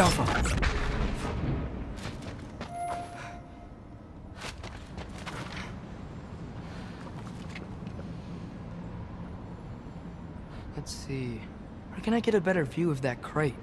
Jump. Let's see. Where can I get a better view of that crate?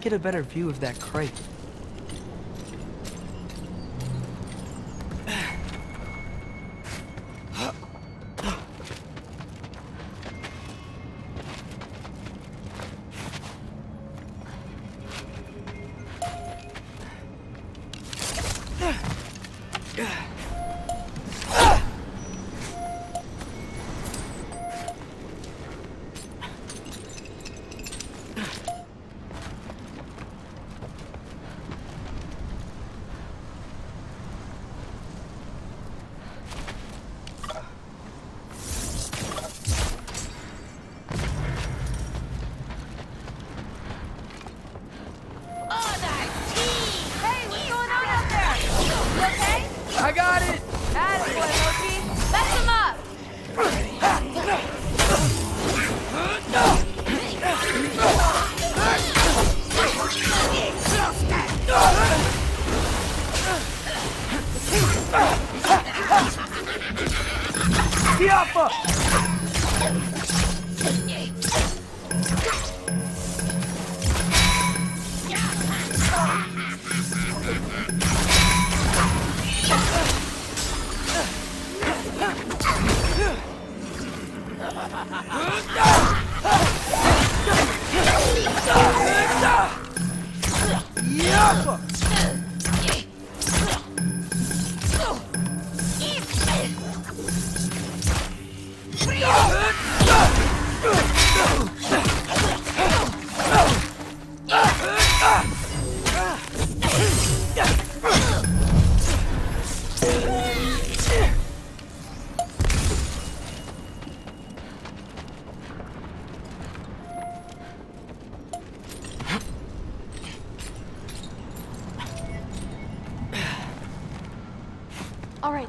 Get a better view of that crate? Fiapa!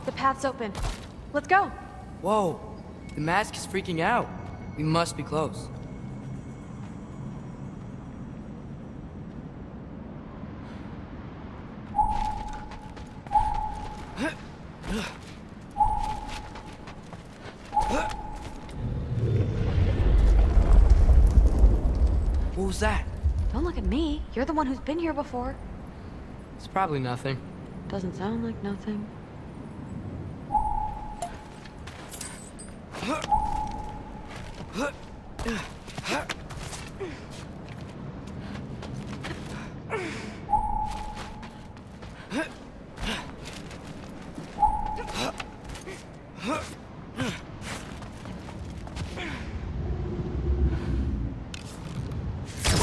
The path's open. Let's go. Whoa, the mask is freaking out. We must be close. What was that? Don't look at me. You're the one who's been here before. It's probably nothing. Doesn't sound like nothing.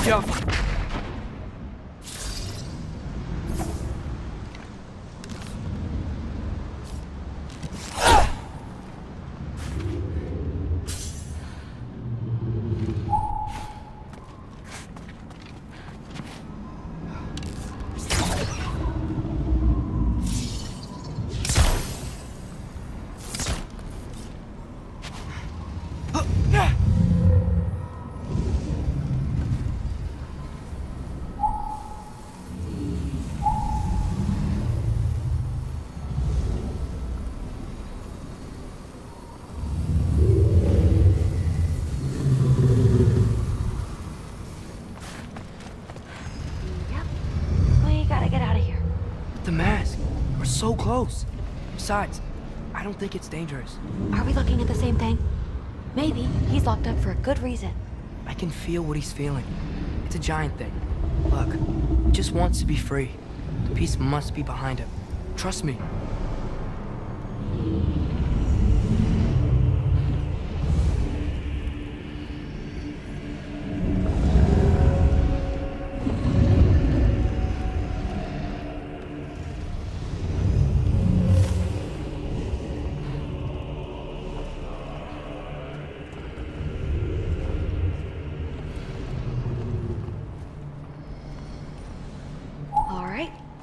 Jump! Close! Besides, I don't think it's dangerous. Are we looking at the same thing? Maybe he's locked up for a good reason. I can feel what he's feeling. It's a giant thing. Look, he just wants to be free. The piece must be behind him. Trust me.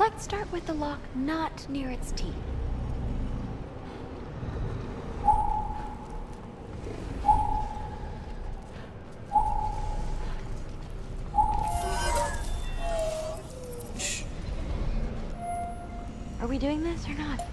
Let's start with the lock not near its teeth. Are we doing this or not?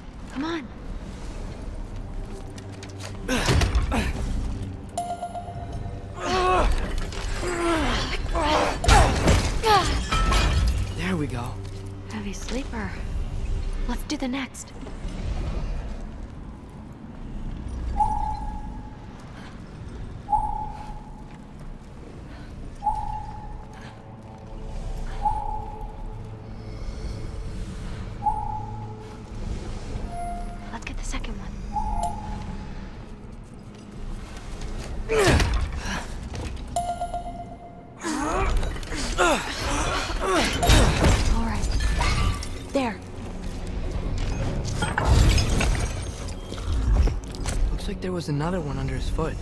Was another one under his foot.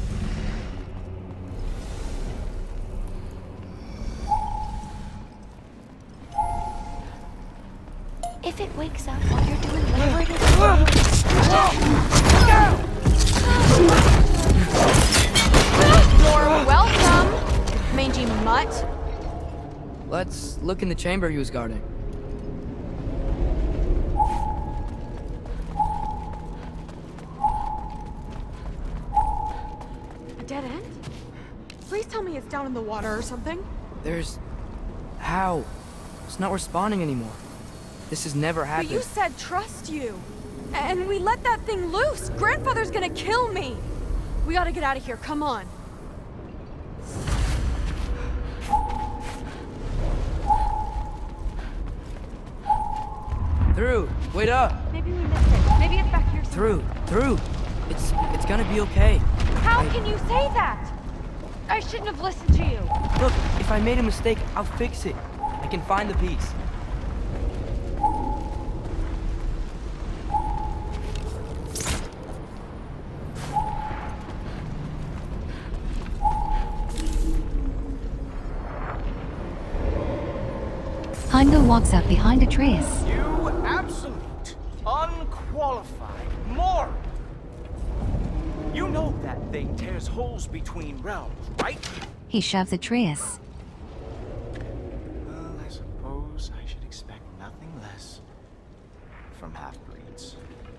If it wakes up while you're doing whatever it is. You're welcome, mangy mutt. Let's look in the chamber he was guarding. A dead end? Please tell me it's down in the water or something. There's... How? It's not responding anymore. This has never happened. But you said trust you. And we let that thing loose. Grandfather's gonna kill me. We gotta get out of here. Come on. Through! Wait up! Maybe we missed it. Maybe it's back here. somewhere. Through! Through! It's... it's gonna be okay. How I- can you say that? I shouldn't have listened to you. Look, if I made a mistake, I'll fix it. I can find the piece. Heimdall walks up behind Atreus. You absolute, unqualified moron! You know that thing tears holes between realms, right? He shoves Atreus. Well, I suppose I should expect nothing less from half-breeds.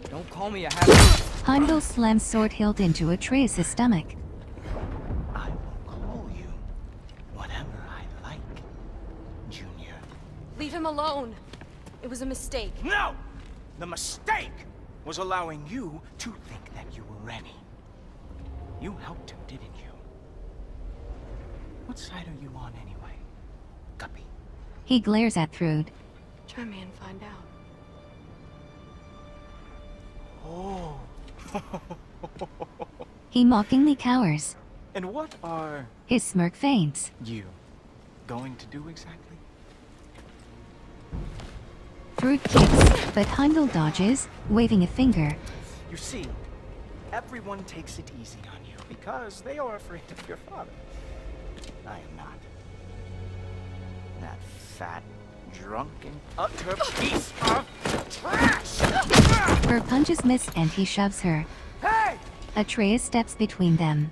Don't call me a half... Heimdall slams sword hilt into Atreus' stomach. I will call you whatever I like, Junior. Leave him alone. It was a mistake. No! The mistake was allowing you to think that you were ready. You helped him, didn't you? What side are you on anyway, Guppy? He glares at Thrud. Try me and find out. Oh. He mockingly cowers. And what are His smirk faints. you going to do exactly? Thrud kicks, but Heimdall dodges, waving a finger. You see, everyone takes it easy on you because they are afraid of your father. I am not. That fat, drunken, utter piece of trash! Her punches miss and he shoves her. Hey! Atreus steps between them.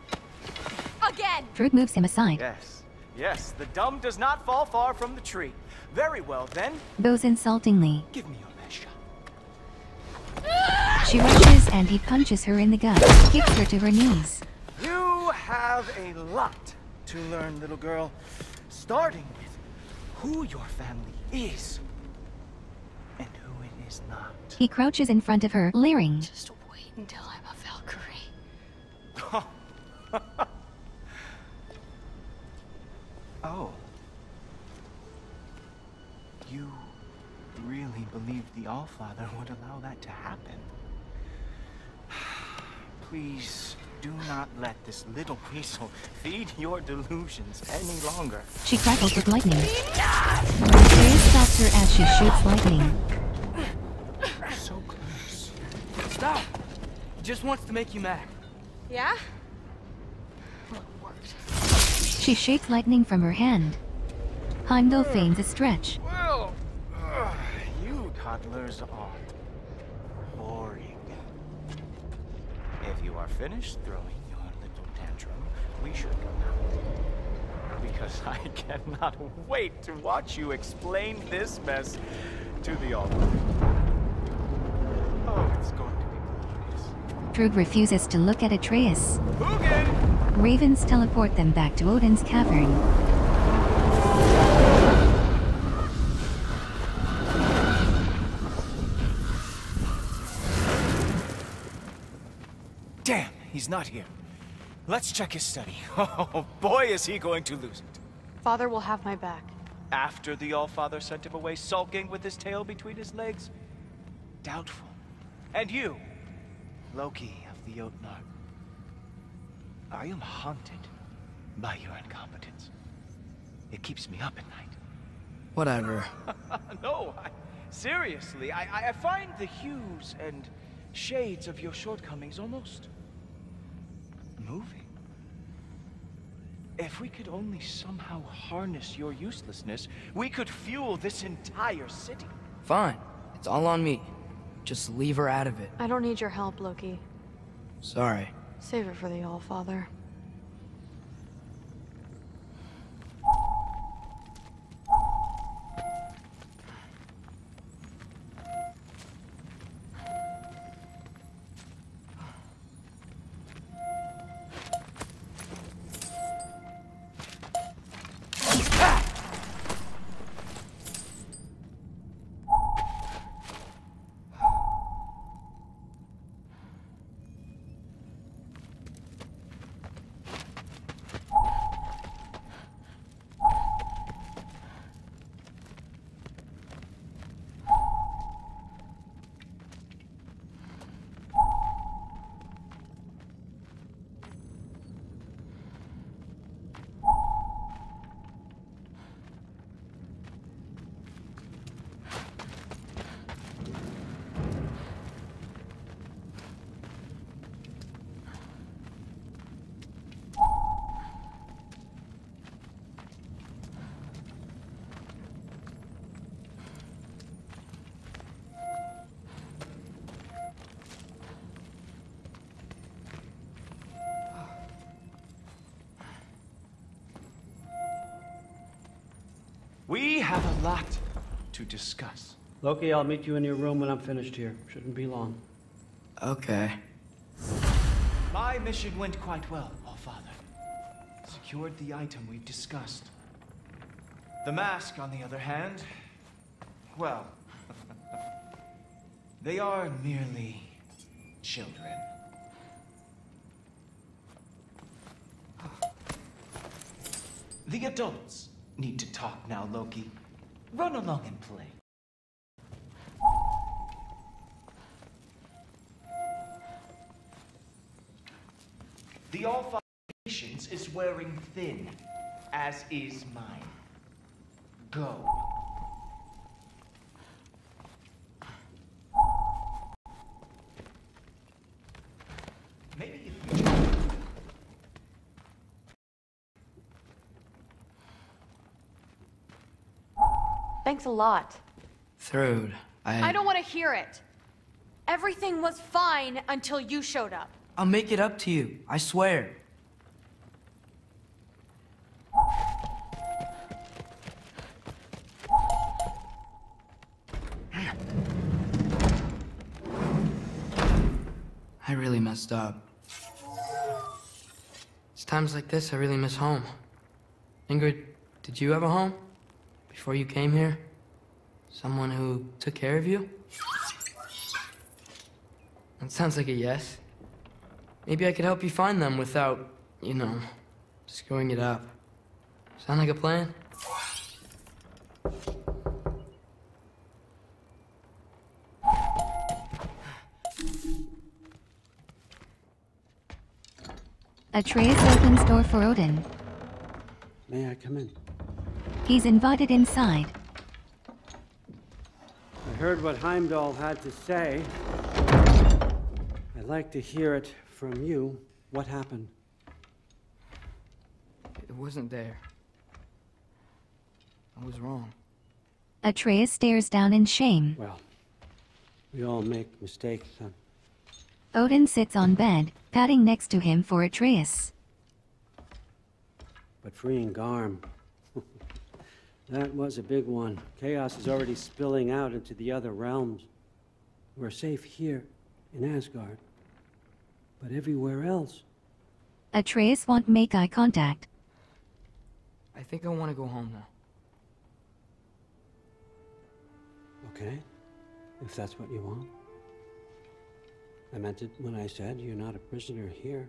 Again! Thrud moves him aside. Yes, yes, the dumb does not fall far from the tree. Very well, then, Bows insultingly. give me your best shot. She rushes and he punches her in the gut, kicks her to her knees. You have a lot to learn, little girl. Starting with who your family is and who it is not. He crouches in front of her, leering. Just wait until I'm a Valkyrie. Oh. You really believed the Allfather would allow that to happen. Please do not let this little weasel feed your delusions any longer. She crackles with lightning. Atreus stops her as she shoots lightning. So close. Stop! He just wants to make you mad. Yeah? She shakes lightning from her hand. Heimdall feigns a stretch. Well, uh, you toddlers are If you are finished throwing your little tantrum, we should go now. Because I cannot wait to watch you explain this mess to the altar. Oh, it's going to be glorious. Thrud refuses to look at Atreus. Hugin! Ravens teleport them back to Odin's cavern. He's not here. Let's check his study. Oh, boy, is he going to lose it. Father will have my back. After the Allfather sent him away sulking with his tail between his legs? Doubtful. And you, Loki of the Jotnar. I am haunted by your incompetence. It keeps me up at night. Whatever. no, I, seriously, I, I- I find the hues and shades of your shortcomings almost moving. If we could only somehow harness your uselessness, we could fuel this entire city. Fine. It's all on me. Just leave her out of it. I don't need your help, Loki. Sorry. Save it for the Allfather. Have a lot to discuss. Loki, I'll meet you in your room when I'm finished here. Shouldn't be long. Okay. My mission went quite well, All Father. Secured the item we've discussed. The mask, on the other hand, well, they are merely children. The adults need to talk now, Loki. Run along and play. The All Nations is wearing thin, as is mine. Go. Maybe if you just... Thanks a lot. Thrud, I... I don't want to hear it. Everything was fine until you showed up. I'll make it up to you. I swear. I really messed up. It's times like this I really miss home. Ingrid, did you have a home? Before you came here? Someone who took care of you? That sounds like a yes. Maybe I could help you find them without, you know, screwing it up. Sound like a plan? Atreus opens door for Odin. May I come in? He's invited inside. I heard what Heimdall had to say. I'd like to hear it from you. What happened? It wasn't there. I was wrong. Atreus stares down in shame. Well, we all make mistakes, son. Odin sits on bed, patting next to him for Atreus. But freeing Garm, that was a big one. Chaos is already spilling out into the other realms. We're safe here in Asgard. But everywhere else, Atreus won't make eye contact. I think I want to go home now. okay? If that's what you want. I meant it when I said you're not a prisoner here.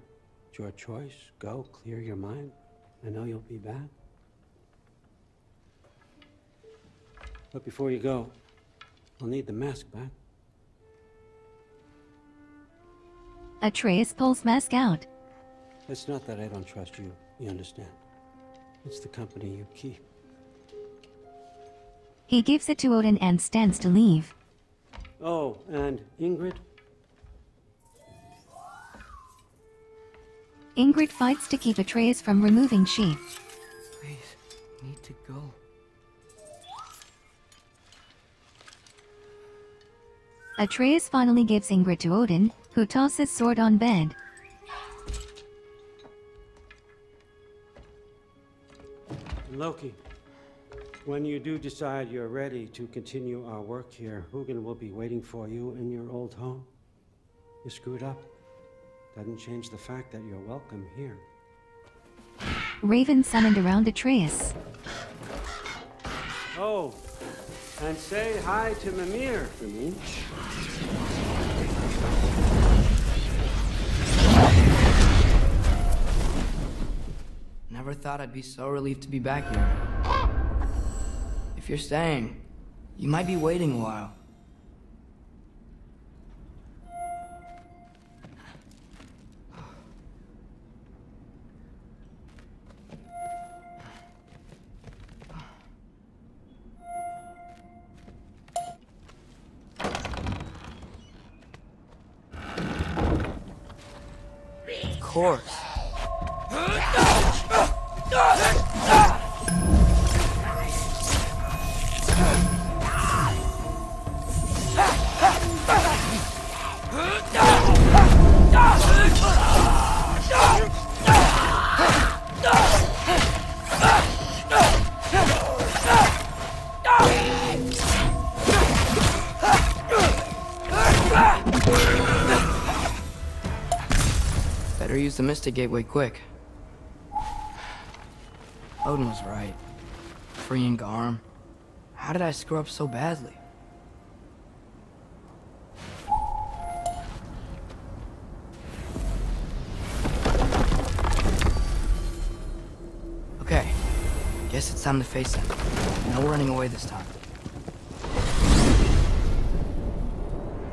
It's your choice. Go, clear your mind. I know you'll be back. But before you go, I'll need the mask back. Atreus pulls mask out. It's not that I don't trust you, you understand. It's the company you keep. He gives it to Odin and stands to leave. Oh, and Ingrid? Ingrid fights to keep Atreus from removing sheath. Please, need to go. Atreus finally gives Ingrid to Odin, who tosses sword on bed. Loki, when you do decide you're ready to continue our work here, Hugin will be waiting for you in your old home. You screwed up. Doesn't change the fact that you're welcome here. Raven summoned around Atreus. Oh, and say hi to Mimir for me. Never thought I'd be so relieved to be back here. If you're staying, you might be waiting a while. Course. Use the Mystic Gateway quick. Odin was right. Freeing Garm. How did I screw up so badly? Okay. Guess it's time to face him. No running away this time.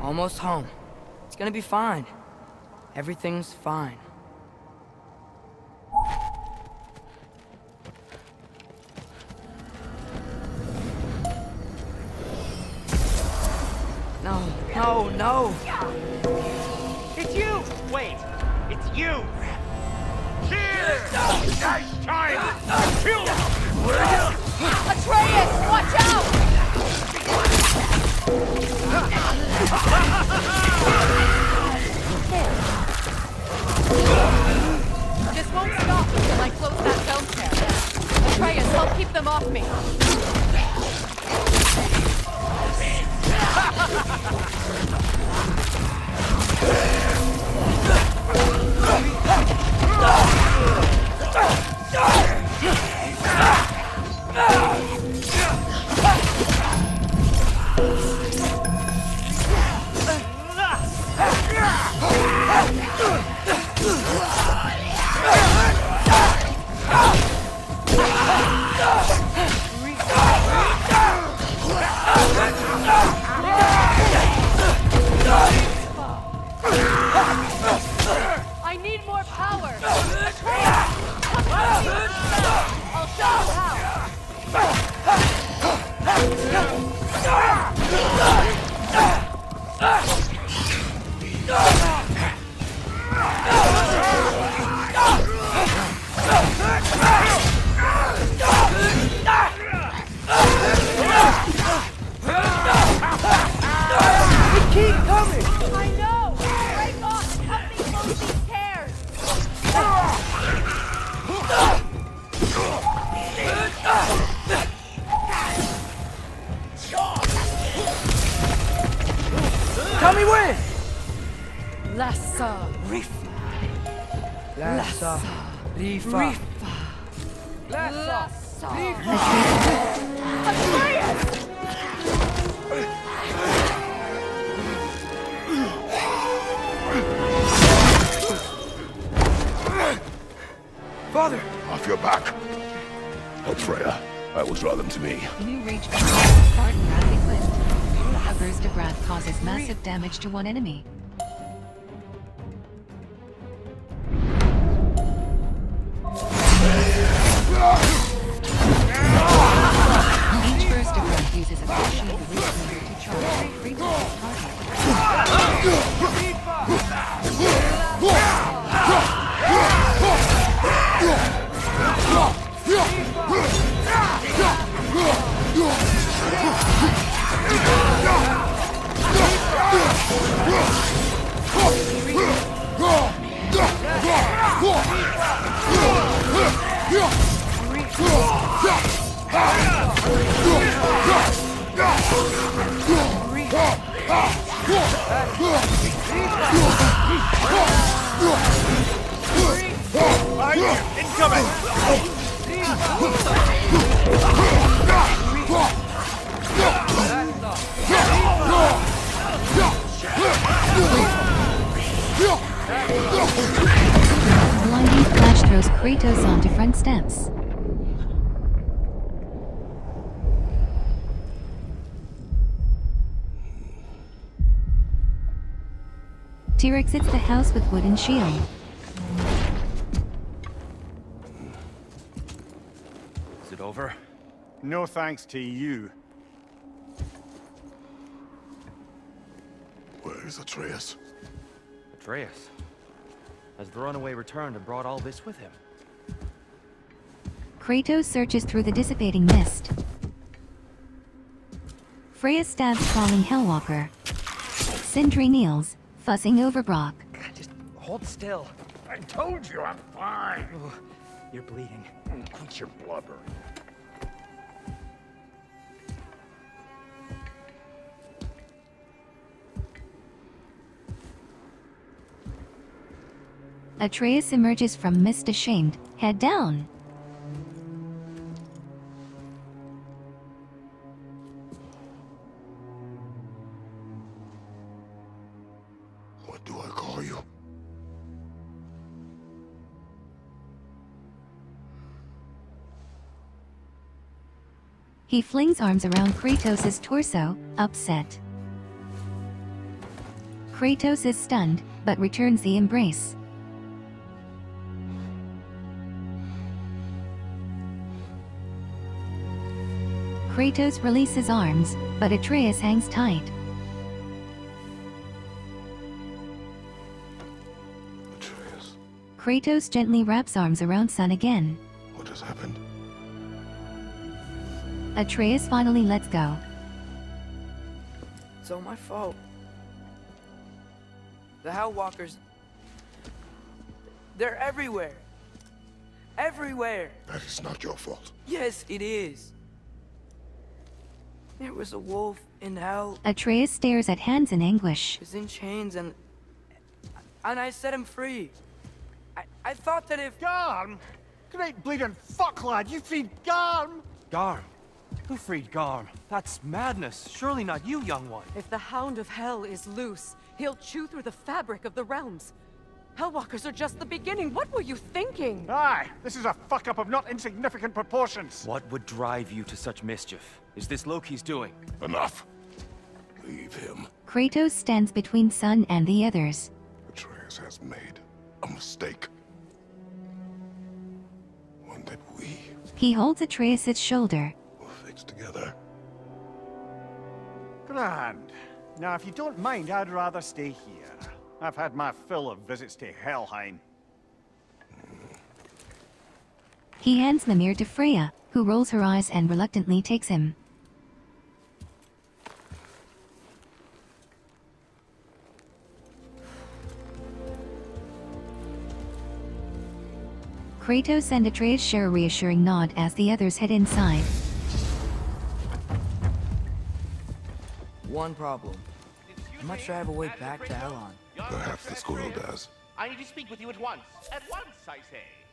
Almost home. It's gonna be fine. Everything's fine. No! It's you! Wait, it's you! Here! Nice time! Kill! Atreus, watch out! This won't stop until I close that belt tear. Atreus, help keep them off me. Ah! Father! Off your back. Help Freya. I will draw them to me. New rage Spartan wrath equipped. A burst of wrath causes massive damage to one enemy. Blinding Flash throws Kratos onto front steps. Tyr exits the house with wooden shield. Is it over? No thanks to you. Where is Atreus? Atreus. Has the runaway returned and brought all this with him? Kratos searches through the dissipating mist. Freya stabs crawling Hellwalker. Sindri kneels, fussing over Brok. Just hold still. I told you I'm fine. You're bleeding. Quit your blubbering. Atreus emerges from mist ashamed, head down. What do I call you? He flings arms around Kratos' torso, upset. Kratos is stunned, but returns the embrace. Kratos releases arms, but Atreus hangs tight. Atreus, Kratos gently wraps arms around son again. what has happened? Atreus finally lets go. It's all my fault. The Hellwalkers. They're everywhere. Everywhere. That is not your fault. Yes, it is. There was a wolf in hell. Atreus stares at hands in anguish. He's in chains and. And I set him free. I, I thought that if. Garm? Great bleeding fuck, lad. You feed Garm? Garm. Who freed Garm? That's madness. Surely not you, young one. If the Hound of Hell is loose, he'll chew through the fabric of the realms. Hellwalkers are just the beginning. What were you thinking? Aye, this is a fuck up of not insignificant proportions. What would drive you to such mischief? Is this Loki's doing? Enough. Leave him. Kratos stands between son and the others. Atreus has made a mistake. One that we... He holds Atreus' shoulder. We'll fix together. Grand. Now, if you don't mind, I'd rather stay here. I've had my fill of visits to Helheim. He hands the Mimir to Freya, who rolls her eyes and reluctantly takes him. Kratos and Atreus share a reassuring nod as the others head inside. One problem. I'm not sure I have a way back to Elon. Perhaps the squirrel does. I need to speak with you at once. At once, I say.